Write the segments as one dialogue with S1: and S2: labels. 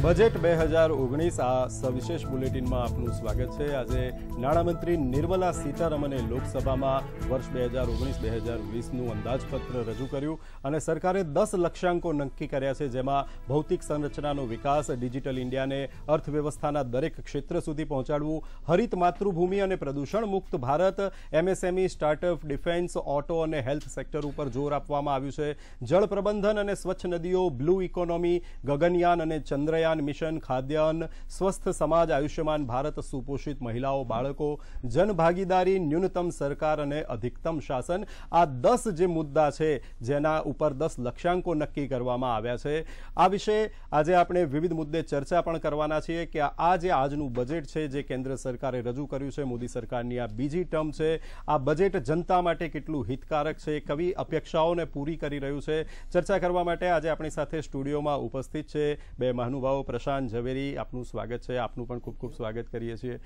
S1: Budget બે હજાર ઓગણીસ આ સવિશેષ બુલેટિનમાં આપનું સ્વાગત છે. આજે નાણામંત્રી નિર્મલા સીતારમણે લોકસભામાં વર્ષ બે હજાર ઓગણીસ બે હજાર વીસનું અંદાજપત્ર રજૂ કર્યું અને સરકારે દસ લક્ષ્યાંકો નક્કી કર્યા છે, જેમાં ભૌતિક સંરચનાનો વિકાસ, ડિજિટલ ઇન્ડિયાને અર્થવ્યવસ્થાના દરેક ક્ષેત્ર સુધી પહોંચાડવું, હરિત માતૃભૂમિ અને પ્રદૂષણ મુક્ત Bharat, MSME, startup, defence, auto અને હેલ્થ સેક્ટર ઉપર જોર આપવામાં આવ્યું છે. જળ પ્રબંધન અને સ્વચ્છ નદીઓ, બ્લુ ઇકોનોમી, ગગનયાન અને ચંદ્રયાન મિશન, ખાદ્યાન્ન, સ્વસ્થ સમાજ, આયુષ્યમાન ભારત, સુપોષિત મહિલાઓ, બાળકો, જનભાગીદારી, ન્યૂનતમ સરકાર અને અધિકતમ શાસન આ દસ જે મુદ્દા છે જેના ઉપર દસ લક્ષ્યાંકો નક્કી કરવામાં આવ્યા છે. આ વિશે આજે આપણે વિવિધ મુદ્દે ચર્ચા પણ કરવાના છીએ કે આ જે આજનું બજેટ છે જે કેન્દ્ર સરકારે રજૂ કર્યું છે, મોદી સરકારની આ બીજી ટર્મ છે, આ બજેટ જનતા માટે કેટલું હિતકારક છે, કવિ અપેક્ષાઓને પૂરી કરી રહ્યું છે. ચર્ચા કરવા માટે આજે આપણી સાથે સ્ટુડિયોમાં ઉપસ્થિત છે બે મહાનુભાવો પ્રશાંત ઝવેરી આપનું સ્વાગત છે. આપનું પણ ખૂબ ખૂબ સ્વાગત કરીએ છીએ.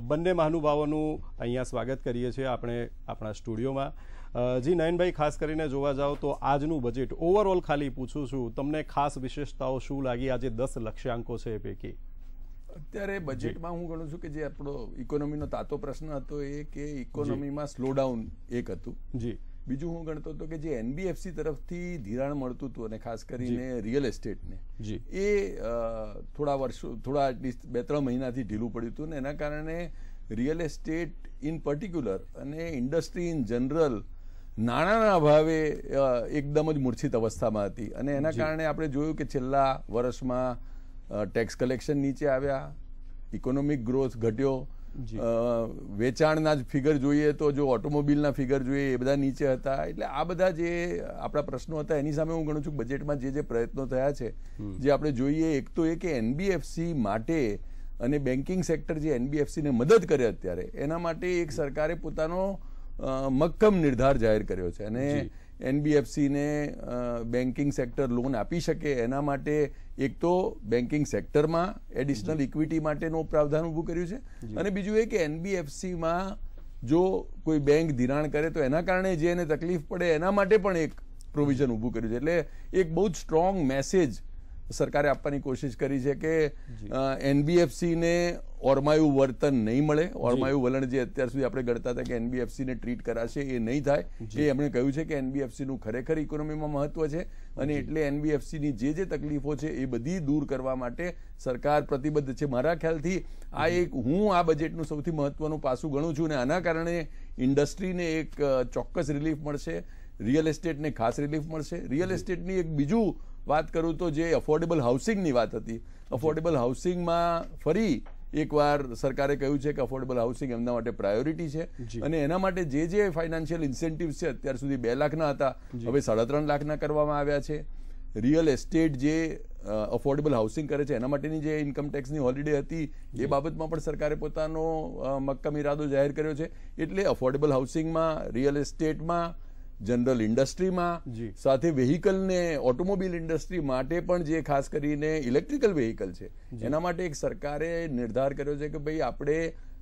S1: બંને મહાનુભાવોનું અહીંયા સ્વાગત કરીએ છીએ આપણે આપણા સ્ટુડિયોમાં. જી નયનભાઈ ખાસ કરીને જોવા જાઓ તો આજનું બજેટ ઓવરઓલ ખાલી પૂછું છું. તમને ખાસ વિશેષતાઓ શું લાગી? આજે દસ લક્ષ્યાંકો છે એ પૈકી.
S2: અત્યારે બજેટમાં હું ગણું છું કે જે આપણો ઇકોનોમીનો તાતો પ્રશ્ન હતો એ કે ઇકોનોમીમાં સ્લોડાઉન એક હતું.
S1: જી.
S2: બીજું હું ગણતો હતો કે જે એનબીએફસી તરફથી ધિરાણ મળતું હતું અને ખાસ કરીને રિયલ એસ્ટેટને
S1: જી.
S2: એ થોડા વર્ષો થોડા એટલીસ્ટ બે ત્રણ મહિનાથી ઢીલું પડ્યું હતું ને એના કારણે રિયલ એસ્ટેટ ઇન પર્ટિક્યુલર અને ઇન્ડસ્ટ્રી ઇન જનરલ નાણાંના અભાવે એકદમ જ મૂર્છિત અવસ્થામાં હતી. અને એના કારણે આપણે જોયું કે છેલ્લા વર્ષમાં ટેક્સ કલેક્શન નીચે આવ્યા ઇકોનોમિક ગ્રોથ ઘટ્યો વેચાણના જ ફિગર જોઈએ તો જો ઓટોમોબિલના ફિગર જોઈએ એ બધા નીચે હતા. એટલે આ બધા જે આપણા પ્રશ્નો હતા એની સામે હું ગણું છું બજેટમાં જે જે પ્રયત્નો થયા છે જે આપણે જોઈએ એક તો એ કે એનબીએફસી માટે અને બેન્કિંગ સેક્ટર જે એનબીએફસીને મદદ કરે અત્યારે એના માટે એક સરકારે પોતાનો મક્કમ નિર્ધાર જાહેર કર્યો છે. અને એનબીએફસીને બેન્કિંગ સેક્ટર લોન આપી શકે. એના માટે એક તો બેન્કિંગ સેક્ટરમાં એડિશનલ ઇક્વિટી માટેનું પ્રાવધાન ઊભું કર્યું છે. અને બીજું એ કે એનબીએફસીમાં જો કોઈ બેંક ધિરાણ કરે તો એના કારણે જે એને તકલીફ પડે એના માટે પણ એક પ્રોવિઝન ઊભું કર્યું છે. એટલે એક બહુ જ સ્ટ્રોંગ મેસેજ સરકારે આપવાની કોશિશ કરી છે કે એનબીએફસીને ઓરમાયું વર્તન નહીં મળે. ઓરમાયું વલણ જે અત્યાર સુધી આપણે ગણતા હતા કે એનબીએફસીને ટ્રીટ કરાશે એ નહીં થાય. એ એમણે કહ્યું છે કે એનબીએફસીનું ખરેખર ઇકોનોમીમાં મહત્વ છે અને એટલે એનબીએફસીની જે જે તકલીફો છે એ બધી દૂર કરવા માટે સરકાર પ્રતિબદ્ધ છે મારા ખ્યાલથી. આ એક હું આ બજેટનું સૌથી મહત્વનું પાસું ગણું છું અને આના કારણે ઇન્ડસ્ટ્રીને એક ચોક્કસ રિલીફ મળશે. રિયલ એસ્ટેટને ખાસ રિલીફ મળશે. રિયલ એસ્ટેટની એક બીજું વાત કરું તો જે અફોર્ડેબલ હાઉસિંગની વાત હતી. અફોર્ડેબલ હાઉસિંગમાં ફરી એકવાર સરકારે કહ્યું છે કે અફોર્ડેબલ હાઉસિંગ એમના માટે પ્રાયોરિટી છે. અને એના માટે જે જે ફાઇનાન્શિયલ ઇન્સેન્ટિવ છે અત્યાર સુધી બે લાખના હતા. હવે સાડા ત્રણ લાખના કરવામાં આવ્યા છે. રિયલ એસ્ટેટ જે અફોર્ડેબલ હાઉસિંગ કરે છે એના માટેની જે ઇન્કમ ટેક્સની હોલિડે હતી એ બાબતમાં પણ સરકારે પોતાનો મક્કમ ઇરાદો જાહેર કર્યો છે. એટલે અફોર્ડેબલ હાઉસિંગમાં રિયલ એસ્ટેટમાં જનરલ ઇન્ડસ્ટ્રીમાં સાથે વેહિકલને ઓટોમોબિલ ઇન્ડસ્ટ્રી માટે પણ જે ખાસ કરીને ઇલેક્ટ્રિકલ વેહિકલ છે એના માટે એક સરકારે નિર્ધાર કર્યો છે કે ભાઈ આપણે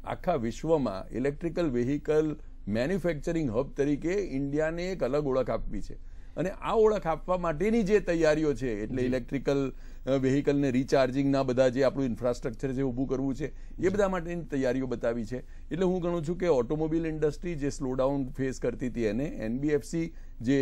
S2: આખા વિશ્વમાં ઇલેક્ટ્રિકલ વેહિકલ મેન્યુફેક્ચરિંગ હબ તરીકે ઇન્ડિયાને એક અલગ ઓળખ આપવી છે. અને આ ઓળખ આપવા માટેની જે તૈયારીઓ છે એટલે ઇલેક્ટ્રિકલ વેહિકલને રિચાર્જિંગના બધા જે આપણું ઇન્ફ્રાસ્ટ્રક્ચર છે ઊભું કરવું છે એ બધા માટેની તૈયારીઓ બતાવી છે. એટલે હું ગણું છું કે ઓટોમોબિલ ઇન્ડસ્ટ્રી જે સ્લોડાઉન ફેસ કરતી હતી એને એનબીએફસી જે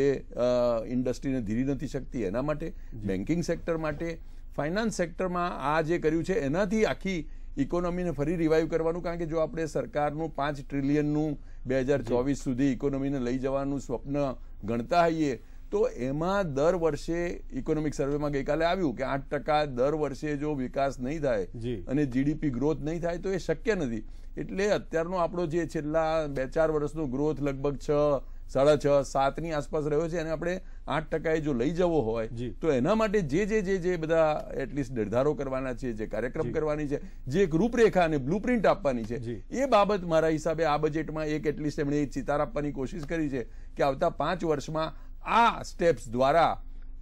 S2: ઇન્ડસ્ટ્રીને ધીરી નથી શકતી એના માટે બેન્કિંગ સેક્ટર માટે ફાઇનાન્સ સેક્ટરમાં આ જે કર્યું છે એનાથી આખી ઇકોનોમીને ફરી રિવાઈવ કરવાનું કારણ કે જો આપણે સરકારનું પાંચ ટ્રિલિયનનું બે હજાર ચોવીસ સુધી ઇકોનોમીને લઈ જવાનું સ્વપ્ન ગણતા હોઈએ તો એમાં દર વર્ષે ઇકોનોમિક સર્વેમાં ગઈકાલે આવ્યું કે આઠ ટકા દર વર્ષે જો વિકાસ નહીં થાય અને જીડીપી ગ્રોથ નહીં થાય તો એ શક્ય નથી. એટલે અત્યારનો આપણો જે છેલ્લા બે ચાર વર્ષનો ગ્રોથ લગભગ છ સાડા છ સાતની આસપાસ રહ્યો છે અને આપણે આઠ ટકાએ જો લઈ જવો હોય તો એના માટે જે જે જે જે બધા એટલીસ્ટ નિર્ધારો કરવાના છે જે કાર્યક્રમ કરવાની છે જે એક રૂપરેખા અને બ્લુપ્રિન્ટ આપવાની છે એ બાબત મારા હિસાબે આ બજેટમાં એક એટલીસ્ટ એમણે ચિતાર આપવાની કોશિશ કરી છે કે આવતા પાંચ વર્ષમાં આ સ્ટેપ્સ દ્વારા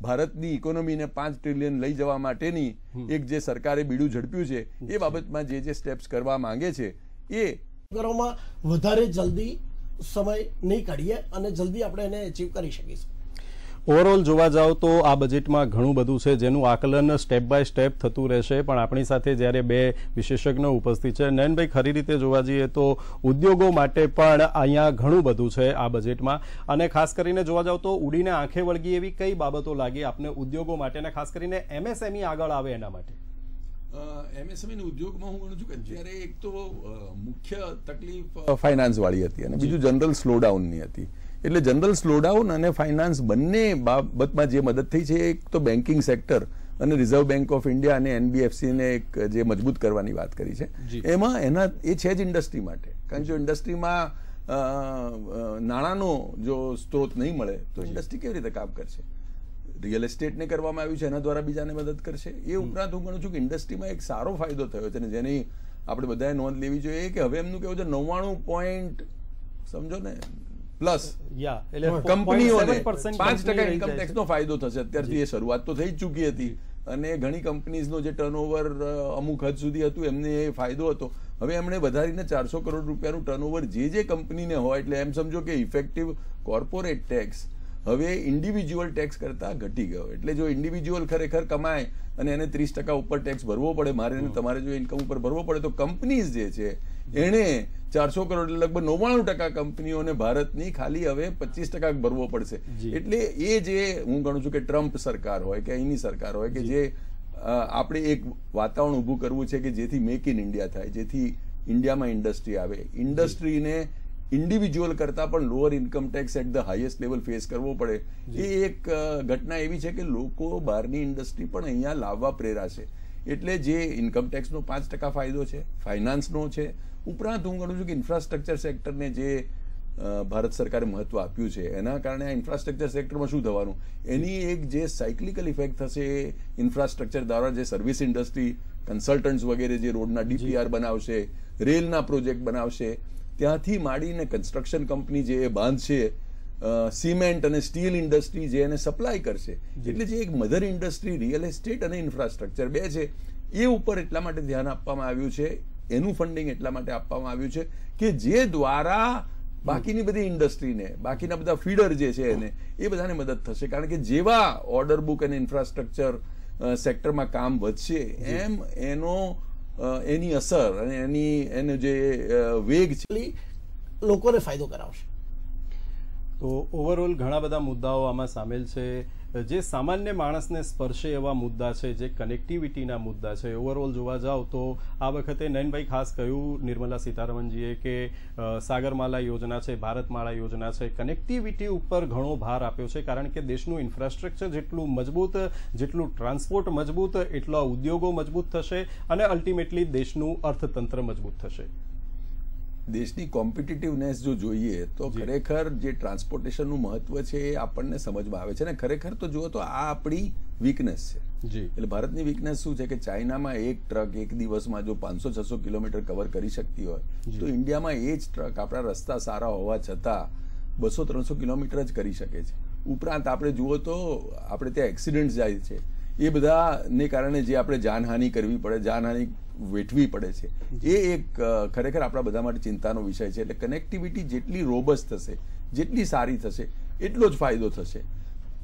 S2: ભારતની ઇકોનોમીને પાંચ ટ્રિલિયન લઈ જવા માટેની એક જે સરકારે બીડું ઝડપ્યું છે એ બાબતમાં જે જે સ્ટેપ્સ કરવા માંગે છે એ
S3: કરવામાં વધારે જલ્દી સમય નહીં કાઢીએ અને જલ્દી આપણે એને અચીવ કરી શકીશું.
S1: ઓવરઓલ જોવા જાઓ તો આ બજેટમાં ઘણું બધું છે જેનું આકલન સ્ટેપ બાય સ્ટેપ થતું રહેશે. પણ આપણી સાથે જ્યારે બે વિશેષજ્ઞો ઉપસ્થિત છે નયનભાઈ ખરી રીતે જોવા જઈએ તો ઉદ્યોગો માટે પણ અહીંયા ઘણું બધું છે આ બજેટમાં અને ખાસ કરીને જોવા જાવ તો ઉડીને આંખે વળગી એવી કઈ બાબતો લાગી આપને ઉદ્યોગો માટે? અને ખાસ કરીને એમએસએમઈ આગળ આવે એના માટે.
S2: એમએસએમઈ ઉદ્યોગમાં હું ગણું છું કે અત્યારે એક તો મુખ્ય તકલીફ ફાઇનાન્સ વાળી હતી અને બીજું જનરલ સ્લોડાઉનની હતી. એટલે જનરલ સ્લોડાઉન અને ફાઇનાન્સ બંને બાબતમાં જે મદદ થઈ છે એક તો બેન્કિંગ સેક્ટર અને રિઝર્વ બેંક ઓફ ઇન્ડિયા અને એનબીએફસી ને એક જે મજબૂત કરવાની વાત કરી છે. એમાં એના એ છે જ ઇન્ડસ્ટ્રી માટે. કારણ કે જો ઇન્ડસ્ટ્રીમાં નાણાંનો જો સ્ત્રોત નહીં મળે તો ઇન્ડસ્ટ્રી કેવી રીતે કામ કરશે? રિયલ એસ્ટેટને કરવામાં આવ્યું છે એના દ્વારા બીજાને મદદ કરશે. એ ઉપરાંત હું ગણું છું કે ઇન્ડસ્ટ્રીમાં એક સારો ફાયદો થયો છે ને જેની આપણે બધાએ નોંધ લેવી જોઈએ કે હવે એમનું કેવું છે નવ્વાણું પોઈન્ટ સમજો ને પ્લસ કંપનીઓને પાંચ ટકા ઇન્કમ ટેક્સનો ફાયદો થશે. અત્યારથી એ શરૂઆત તો થઈ ચૂકી હતી. અને ઘણી કંપનીઝનો જે ટર્નઓવર અમુક હદ સુધી હતું એમને એ ફાયદો હતો. હવે એમણે વધારીને ચારસો કરોડ રૂપિયાનું ટર્નઓવર જે જે કંપનીને હોય એટલે એમ સમજો કે ઇફેક્ટિવ કોર્પોરેટ ટેક્સ હવે ઇન્ડિવિજ્યુઅલ ટેક્સ કરતા ઘટી ગયો. એટલે જો ઇન્ડિવિજ્યુઅલ ખરેખર કમાય અને એને ત્રીસ ટકા ઉપર ટેક્સ ભરવો પડે મારે તમારે જો ઇન્કમ ઉપર ભરવો પડે તો કંપનીઝ જે છે એણે ચારસો કરોડ લગભગ નવ્વાણું ટકા કંપનીઓને ભારતની ખાલી હવે પચીસ ટકા ભરવો પડશે. એટલે એ જે હું ગણું છું કે ટ્રમ્પ સરકાર હોય કે અહીંની સરકાર હોય કે જે. આપણે એક વાતાવરણ ઊભું કરવું છે કે જેથી મેક ઇન ઇન્ડિયા થાય જેથી ઇન્ડિયામાં ઇન્ડસ્ટ્રી આવે. ઇન્ડસ્ટ્રીને ઇન્ડિવિજ્યુઅલ કરતા પણ lower income tax at the highest level face કરવો પડે. એ એક ઘટના એવી છે કે લોકો બહારની ઇન્ડસ્ટ્રી પણ અહીંયા લાવવા પ્રેરાશે એટલે જે ઇન્કમ ટેક્સનો પાંચ ટકા ફાયદો છે ફાઇનાન્સનો છે ઉપરાંત હું ગણું છું કે ઇન્ફ્રાસ્ટ્રક્ચર સેક્ટરને જે ભારત સરકારે મહત્વ આપ્યું છે એના કારણે આ ઇન્ફ્રાસ્ટ્રક્ચર સેક્ટરમાં શું થવાનું? એની એક જે સાયકલિકલ ઇફેક્ટ થશે એ ઇન્ફ્રાસ્ટ્રક્ચર દ્વારા જે સર્વિસ ઇન્ડસ્ટ્રી કન્સલ્ટન્ટ્સ વગેરે જે રોડના ડીપીઆર બનાવશે રેલના પ્રોજેક્ટ બનાવશે ત્યાંથી માંડીને કન્સ્ટ્રક્શન કંપની જે એ બાંધશે સિમેન્ટ અને સ્ટીલ ઇન્ડસ્ટ્રી જે એને સપ્લાય કરશે. એટલે જે એક મધર ઇન્ડસ્ટ્રી રિયલ એસ્ટેટ અને ઇન્ફ્રાસ્ટ્રક્ચર બે છે એ ઉપર એટલા માટે ધ્યાન આપવામાં આવ્યું છે એનું ફંડિંગ એટલા માટે આપવામાં આવ્યું છે કે જે દ્વારા બાકીની બધી ઇન્ડસ્ટ્રીને બાકીના બધા ફીડર જે છે એને એ બધાને મદદ થશે. કારણ કે જેવા ઓર્ડર બુક અને ઇન્ફ્રાસ્ટ્રક્ચર સેક્ટરમાં કામ વધશે એમ એનો એની અસર અને એની એનો જે વેગ છે
S3: લોકોને ફાયદો કરાવશે.
S1: તો ઓવરઓલ ઘણા બધા મુદ્દાઓ આમાં સામેલ છે. જે સામાન્ય માણસને સ્પર્શે એવા મુદ્દા છે, જે કનેક્ટિવિટીના મુદ્દા છે. ઓવરઓલ જોવા જાવ તો આ વખતે નયનભાઈ ખાસ કહ્યું નિર્મલા સીતારમણજીએ કે સાગરમાલા યોજના છે, ભારતમાળા યોજના છે. કનેક્ટિવિટી ઉપર ઘણો ભાર આપ્યો છે, કારણ કે દેશનું ઇન્ફ્રાસ્ટ્રક્ચર જેટલું મજબૂત, જેટલું ટ્રાન્સપોર્ટ મજબૂત, એટલા ઉદ્યોગો મજબૂત થશે અને અલ્ટિમેટલી દેશનું અર્થતંત્ર મજબૂત થશે.
S2: દેશની કોમ્પિટિટિવનેસ જો જોઈએ તો ખરેખર જે ટ્રાન્સપોર્ટેશનનું મહત્વ છે એ આપણને સમજમાં આવે છે. અને ખરેખર તો જુઓ તો આ આપણી વીકનેસ છે. એટલે ભારતની વીકનેસ શું છે કે ચાઇનામાં એક ટ્રક એક દિવસમાં જો પાંચસો છસો કિલોમીટર કવર કરી શકતી હોય તો ઇન્ડિયામાં એ જ ટ્રક આપણા રસ્તા સારા હોવા છતાં બસો ત્રણસો કિલોમીટર જ કરી શકે છે. ઉપરાંત આપણે જુઓ તો આપણે ત્યાં એક્સિડન્ટ જાય છે. એ બધાને કારણે જે આપણે જાનહાનિ કરવી પડે, જાનહાનિ વેઠવી પડે છે, એ એક ખરેખર આપણા બધા માટે ચિંતાનો વિષય છે. એટલે કનેક્ટિવિટી જેટલી રોબસ થશે, જેટલી સારી થશે, એટલો જ ફાયદો થશે.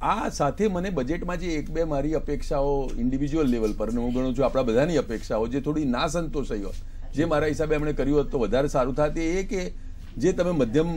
S2: આ સાથે મને બજેટમાં જે એક બે મારી અપેક્ષાઓ ઇન્ડિવિજ્યુઅલ લેવલ પર, અને હું ગણું છું આપણા બધાની અપેક્ષાઓ, જે થોડી ના સંતોષાઈ હોત જે મારા હિસાબે એમણે કર્યું હોત તો વધારે સારું થાય એ કે જે તમે મધ્યમ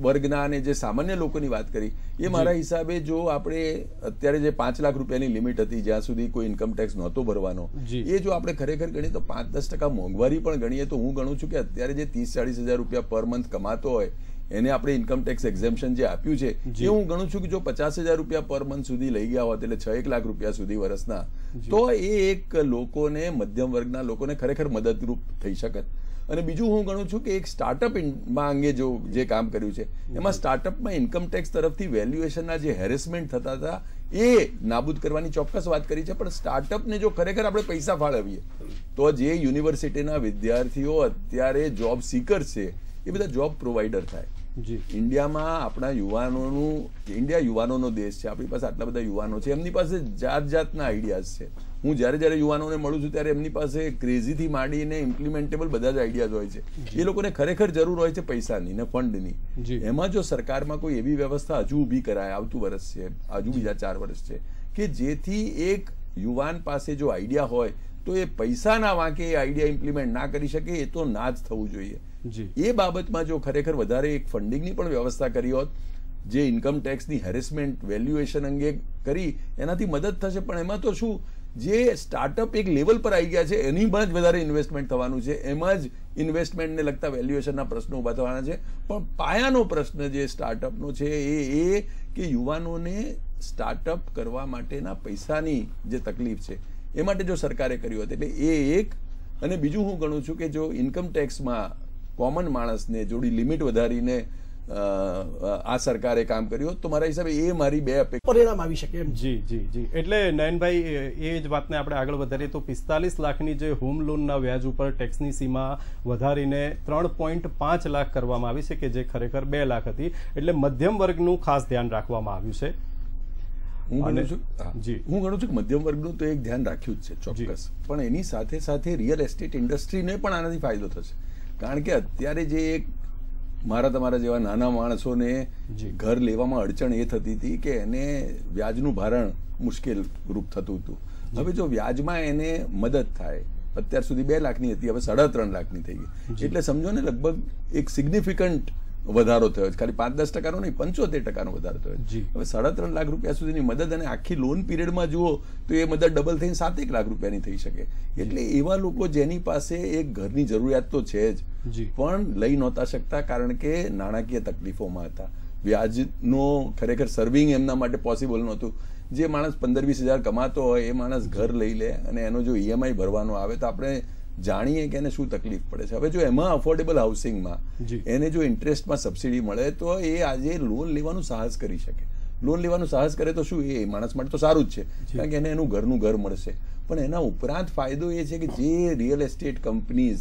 S2: વર્ગના અને જે સામાન્ય લોકોની વાત કરી એ મારા હિસાબે જો આપણે અત્યારે જે પાંચ લાખ રૂપિયાની લિમિટ હતી જ્યાં સુધી કોઈ ઇન્કમ ટેક્સ નહોતો ભરવાનો એ જો આપણે ખરેખર ગણીએ તો પાંચ દસ ટકા મોંઘવારી પણ ગણીએ તો હું ગણું છું કે અત્યારે જે ત્રીસ ચાળીસ હજાર રૂપિયા પર મંથ કમાતો હોય એને આપણે ઇન્કમ ટેક્સ એક્ઝેમ્પશન જે આપ્યું છે એ હું ગણું છું કે જો પચાસ હજાર રૂપિયા પર મંથ સુધી લઈ ગયા હોત એટલે છ એક લાખ રૂપિયા સુધી વર્ષના તો એ એક લોકોને મધ્યમ વર્ગના લોકોને ખરેખર મદદરૂપ થઈ શકત અને બીજું હું ગણું છું કે એક સ્ટાર્ટઅપમાં અંગે જો જે કામ કર્યું છે એમાં સ્ટાર્ટઅપમાં ઇન્કમ ટેક્સ તરફથી વેલ્યુએશનના જે હેરેસમેન્ટ થતા હતા એ નાબૂદ કરવાની ચોક્કસ વાત કરી છે. પણ સ્ટાર્ટઅપને જો ખરેખર આપણે પૈસા ફાળવીએ તો જે યુનિવર્સિટીના વિદ્યાર્થીઓ અત્યારે જોબ સીકર છે એ બધા જોબ પ્રોવાઈડર થાય.
S1: જી.
S2: ઇન્ડિયામાં આપણા યુવાનોનું ઇન્ડિયા યુવાનોનો દેશ છે આપણી પાસે આટલા બધા યુવાનો છે એમની પાસે જાત જાતના આઈડિયાઝ છે. હું જ્યારે જ્યારે યુવાનોને મળું છું ત્યારે એમની પાસે ક્રેઝીથી માંડીને ઇમ્પ્લિમેન્ટેબલ બધા જ આઈડિયાઝ હોય છે. એ લોકોને ખરેખર જરૂર હોય છે પૈસાની ને ફંડની એમાં જો સરકારમાં કોઈ એવી વ્યવસ્થા હજુ ઊભી કરાય આવતું વર્ષ છે હજુ બીજા ચાર વર્ષ છે કે જેથી એક યુવાન પાસે જો આઈડિયા હોય તો એ પૈસાના વાંકે એ આઈડિયા ઇમ્પ્લિમેન્ટ ના કરી શકે એ તો ના જ થવું જોઈએ. એ બાબતમાં જો ખરેખર વધારે એક ફંડિંગની પણ વ્યવસ્થા કરી હોત જે ઇન્કમ ટેક્સની હેરેસમેન્ટ વેલ્યુએશન અંગે કરી એનાથી મદદ થશે પણ એમાં તો શું? જે સ્ટાર્ટઅપ એક લેવલ પર આવી ગયા છે એનીમાં જ વધારે ઇન્વેસ્ટમેન્ટ થવાનું છે. એમાં જ ઇન્વેસ્ટમેન્ટને લગતા વેલ્યુએશનના પ્રશ્નો ઊભા થવાના છે. પણ પાયાનો પ્રશ્ન જે સ્ટાર્ટઅપનો છે, એ એ કે યુવાનોને સ્ટાર્ટઅપ કરવા માટેના પૈસાની જે તકલીફ છે, એ માટે જો સરકારે કર્યું હતું. એટલે એ એક. અને બીજું હું ગણું છું કે જો ઇન્કમ ટેક્સમાં કોમન માણસને જોડી લિમિટ વધારીને આ સરકારે કામ કર્યું તો મારા હિસાબે એ મારી બે અપેક્ષા
S3: પરિણામ આવી શકે એમ.
S1: જી જી જી. એટલે નયનભાઈ એ- જ વાતને આપણે આગળ વધારીએ તો પિસ્તાલીસ લાખની જે હોમ લોનના વ્યાજ ઉપર ટેક્સની સીમા વધારીને ત્રણ પોઈન્ટ પાંચ લાખ કરવામાં આવી છે કે જે ખરેખર બે લાખ હતી. એટલે મધ્યમ વર્ગનું ખાસ ધ્યાન રાખવામાં આવ્યું છે.
S2: હું ગણું છું
S1: જી.
S2: હું ગણું છું કે મધ્યમ વર્ગનું તો એક ધ્યાન રાખ્યું જ છે. ચોક્કસ. પણ એની સાથે સાથે રિયલ એસ્ટેટ ઇન્ડસ્ટ્રીને પણ આનાથી ફાયદો થશે. કારણ કે અત્યારે જે એક મારા તમારા જેવા નાના માણસોને ઘર લેવામાં અડચણ એ થતી હતી કે એને વ્યાજનું ભારણ મુશ્કેલ રૂપ થતું હતું. હવે જો વ્યાજમાં એને મદદ થાય અત્યાર સુધી બે લાખની હતી હવે સાડા ત્રણ લાખની થઈ ગઈ. એટલે સમજો ને લગભગ એક સિગ્નિફિકન્ટ વધારો થયો છે. ખાલી પાંચ દસ ટકાનો નહીં પંચોતેર ટકાનો વધારો થયો છે. હવે સાડા ત્રણ લાખ રૂપિયા સુધીની મદદ અને આખી લોન પીરિયડમાં જુઓ તો એ મદદ ડબલ થઈને સાતેક લાખ રૂપિયાની થઈ શકે. એટલે એવા લોકો જેની પાસે એક ઘરની જરૂરિયાત તો છે જ.
S1: જી.
S2: પણ લઈ નહોતા શકતા કારણ કે નાણાકીય તકલીફોમાં હતા. વ્યાજનો ખરેખર સર્વિંગ એમના માટે પોસિબલ નહોતું. જે માણસ પંદર વીસ હજાર કમાતો હોય એ માણસ ઘર લઈ લે અને એનો જો ઈએમઆઈ ભરવાનો આવે તો આપણે જાણીએ કે એને શું તકલીફ પડે છે. હવે જો એમાં અફોર્ડેબલ હાઉસિંગમાં એને જો ઇન્ટરેસ્ટમાં સબસિડી મળે તો એ આજે લોન લેવાનું સાહસ કરી શકે. લોન લેવાનું સાહસ કરે તો શું? એ માણસ માટે તો સારું જ છે. કારણ કે એને એનું ઘરનું ઘર મળશે. પણ એના ઉપરાંત ફાયદો એ છે કે જે real estate companies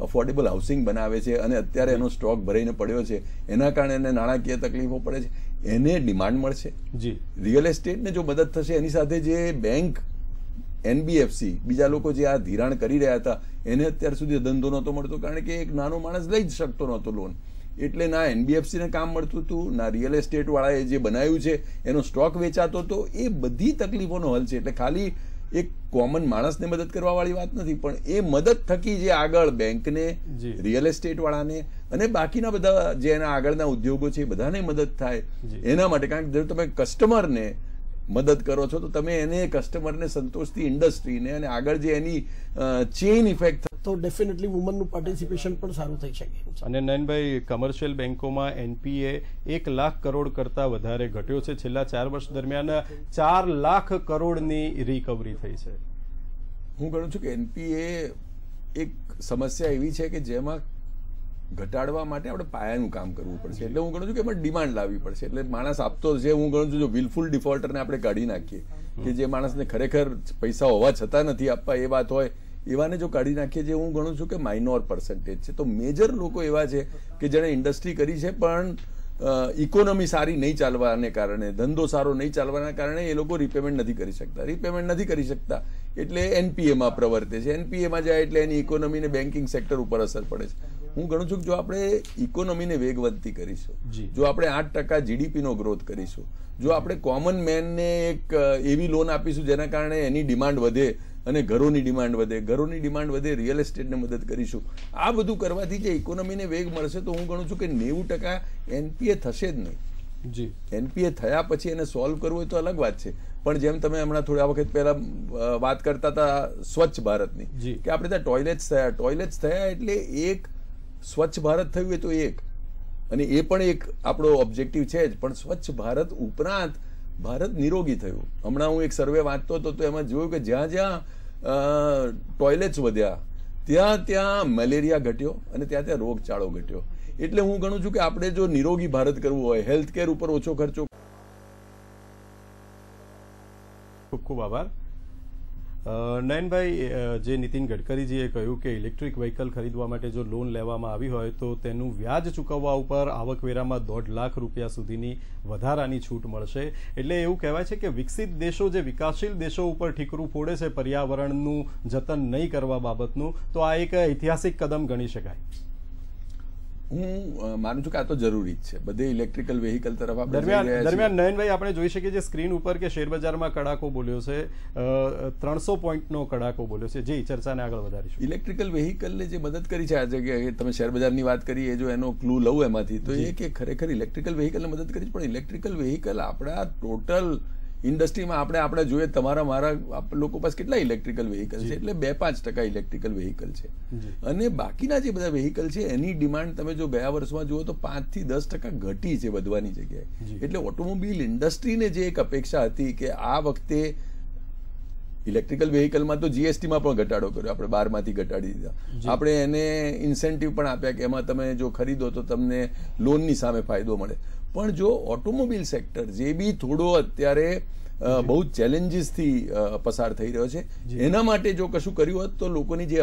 S2: affordable housing બનાવે છે અને અત્યારે એનો સ્ટોક ભરાઈને પડ્યો છે એના કારણે એને નાણાકીય તકલીફો પડે છે. એને ડિમાન્ડ મળશે.
S1: જી.
S2: રિયલ એસ્ટેટને જો મદદ થશે એની સાથે જે બેંક એનબીએફસી બીજા લોકો જે આ ધિરાણ કરી રહ્યા હતા એને અત્યાર સુધી ધંધો નહોતો મળતો કારણ કે એક નાનો માણસ લઈ જ શકતો નહોતો લોન એટલે ના એનબીએફસી ને કામ મળતું હતું ના રિયલ એસ્ટેટ વાળાએ જે બનાવ્યું છે એનો સ્ટોક વેચાતો હતો એ બધી તકલીફોનો હલ છે. એટલે ખાલી એક કોમન માણસને મદદ કરવાવાળી વાત નથી પણ એ મદદ થકી જે આગળ બેંકને રિયલ એસ્ટેટ વાળાને અને બાકીના બધા જે એના આગળના ઉદ્યોગો છે એ બધાને મદદ થાય. એના માટે કારણ કે તમે કસ્ટમરને મદદ કરો છો તો તમે એને કસ્ટમરને સંતોષતી ઇન્ડસ્ટ્રીને અને આગળ જે એની ચેઇન ઇફેક્ટ
S3: તો ડેફિનેટલી વુમનનું પાર્ટિસિપેશન પણ સારું થઈ શકે.
S1: અને નયનભાઈ કમર્શિયલ બેન્કોમાં એનપીએ એક લાખ કરોડ કરતાં વધારે ઘટ્યો છે. છેલ્લા ચાર વર્ષ દરમિયાન ચાર લાખ કરોડની રિકવરી થઈ છે.
S2: હું ગણું છું કે એનપીએ એક સમસ્યા એવી છે કે જેમાં ઘટાડવા માટે આપણે પાયાનું કામ કરવું પડશે. એટલે હું ગણું છું કે એમાં ડિમાન્ડ લાવવી પડશે. એટલે માણસ આપતો છે હું ગણું છું જો વિલફુલ ડિફોલ્ટરને આપણે કાઢી નાખીએ, કે જે માણસને ખરેખર પૈસા હોવા છતાં નથી આપવા એ વાત હોય, એવાને જો કાઢી નાખીએ જે હું ગણું છું કે માઇનોર પર્સન્ટેજ છે. તો મેજર લોકો એવા છે કે જેણે ઇન્ડસ્ટ્રી કરી છે, પણ ઇકોનોમી સારી નહીં ચાલવાને કારણે, ધંધો સારો નહીં ચાલવાના કારણે એ લોકો રીપેમેન્ટ નથી કરી શકતા. રીપેમેન્ટ નથી કરી શકતા એટલે એનપીએમાં પ્રવર્તે છે. એનપીએમાં જાય એટલે એની ઇકોનોમીને બેન્કિંગ સેક્ટર ઉપર અસર પડે છે. હું ગણું છું કે જો આપણે ઇકોનોમીને વેગવંતી કરીશું
S1: જો.
S2: આપણે આઠ ટકા જીડીપીનો ગ્રોથ કરીશું જો આપણે કોમન મેનને એક એવી લોન આપીશું જેના કારણે એની ડિમાન્ડ વધે અને ઘરોની ડિમાન્ડ વધે ઘરોની ડિમાન્ડ વધે રિયલ એસ્ટેટને મદદ કરીશું આ બધું કરવાથી જે ઇકોનોમીને વેગ મળશે તો હું ગણું છું કે નેવું ટકા એનપીએ થશે જ નહીં.
S1: જી.
S2: એનપીએ થયા પછી એને સોલ્વ કરવું હોય તો અલગ વાત છે. પણ જેમ તમે હમણાં થોડા વખત પહેલા વાત કરતા હતા સ્વચ્છ ભારતની કે આપણે ત્યાં ટોયલેટ્સ થયા. ટોયલેટ્સ થયા એટલે એક સ્વચ્છ ભારત થયું એ તો એક. અને એ પણ એક આપણો ઓબ્જેક્ટિવ છે જ. પણ સ્વચ્છ ભારત ઉપરાંત ભારત નિરોગી થયું. હમણાં હું એક સર્વે વાંચતો હતો તો એમાં જોયું કે જ્યાં જ્યાં ટોયલેટ્સ વધ્યા, ત્યાં ત્યાં મેલેરિયા ઘટ્યો અને ત્યાં ત્યાં રોગચાળો ઘટ્યો. એટલે હું ગણું છું કે આપણે જો નિરોગી ભારત કરવું હોય હેલ્થ કેર ઉપર ઓછો ખર્ચો
S1: ખૂબ ખૂબ આભાર. નયનભાઈ જે નીતિન ગડકરીજીએ કહ્યું કે ઇલેક્ટ્રિક વ્હીકલ ખરીદવા માટે જો લોન લેવામાં આવી હોય તો તેનું વ્યાજ ચૂકવવા ઉપર આવકવેરામાં દોઢ લાખ રૂપિયા સુધીની વધારાની છૂટ મળશે. એટલે એવું કહેવાય છે કે વિકસિત દેશો જે વિકાસશીલ દેશો ઉપર ઠીકરું ફોડે છે, પર્યાવરણનું જતન નહીં કરવા બાબતનું, તો આ એક ઐતિહાસિક કદમ ગણી શકાય.
S2: હું માનું છું કે આ તો જરૂરી જ છે. બધે ઇલેક્ટ્રિકલ વેહિકલ તરફ આપણે
S1: દરમિયાન દરમિયાન નયનભાઈ આપણે જોઈ શકીએ છીએ સ્ક્રીન ઉપર કે શેરબજારમાં કડાકો બોલ્યો છે. ત્રણસો પોઈન્ટનો કડાકો બોલ્યો છે. જે ચર્ચાને આગળ વધારીશું.
S2: ઇલેક્ટ્રિકલ વેહિકલને જે મદદ કરી છે આ જગ્યાએ તમે શેર બજારની વાત કરી એ જો એનો ક્લુ લઉં એમાંથી તો એ કે ખરેખર ઇલેક્ટ્રિકલ વેહિકલને મદદ કરી છે પણ ઇલેક્ટ્રિકલ વેહિકલ આપણા ટોટલ ઇન્ડસ્ટ્રીમાં આપણે આપણે જોઈએ તમારા મારા લોકો પાસે કેટલા ઇલેક્ટ્રિકલ વેહિકલ છે? એટલે બે પાંચ ટકા ઇલેક્ટ્રિકલ વેહિકલ છે. અને બાકીના જે બધા વેહિકલ છે એની ડિમાન્ડ તમે જો ગયા વર્ષમાં જુઓ તો પાંચથી દસ ટકા ઘટી છે વધવાની. જગ્યાએ. એટલે ઓટોમોબિલ ઇન્ડસ્ટ્રીને જે એક અપેક્ષા હતી કે આ વખતે ઇલેક્ટ્રિકલ વેહિકલમાં તો જીએસટીમાં પણ ઘટાડો કર્યો. આપણે બારમાંથી ઘટાડી દીધા. આપણે એને ઇન્સેન્ટિવ પણ આપ્યા કે એમાં તમે જો ખરીદો તો તમને લોનની સામે ફાયદો મળે. પણ જો ઓટોમોબિલ સેક્ટર જે બી થોડો અત્યારે બહુ ચેલેન્જીસથી પસાર થઈ રહ્યો છે એના માટે જો કશું કર્યું હોત તો લોકોની જે